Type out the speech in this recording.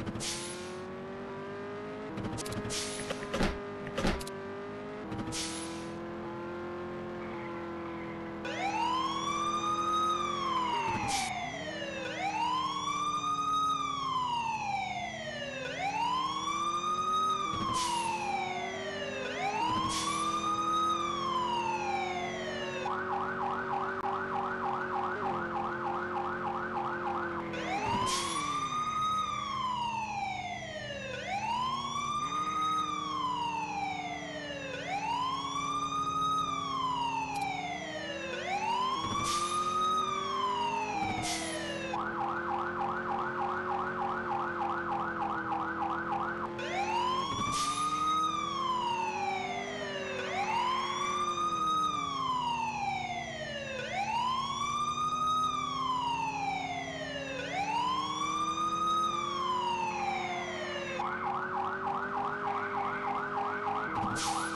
you you